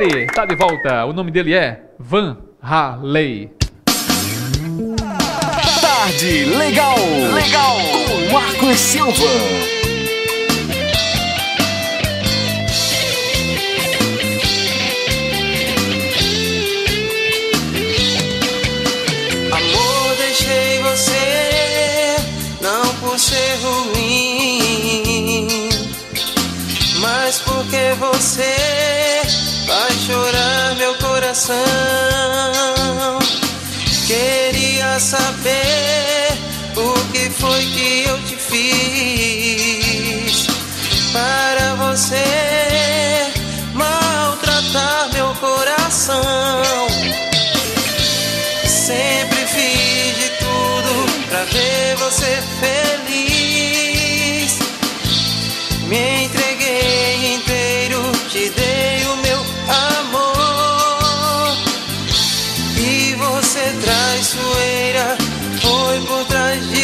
Ele está de volta. O nome dele é Van Halley. Tarde legal, legal com Marcos Silva. chorar meu coração. Queria saber o que foi que eu te fiz para você maltratar meu coração. Sempre fiz de tudo pra ver você feliz. Me entreguei você traiçoeira foi por trás de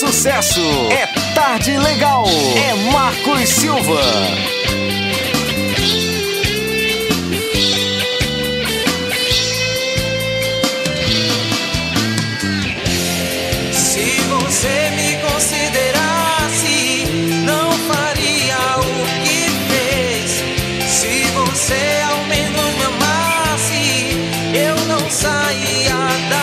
sucesso. É Tarde Legal. É Marcos Silva. Se você me considerasse, não faria o que fez. Se você ao menos me amasse, eu não saía da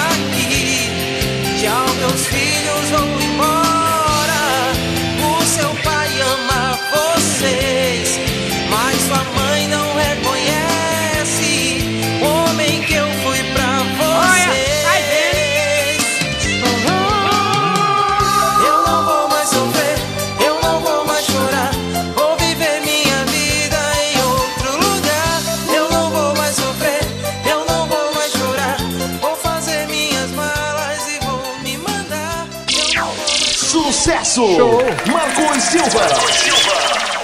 Sucesso! Show! Marcos Silva! Marcos Silva!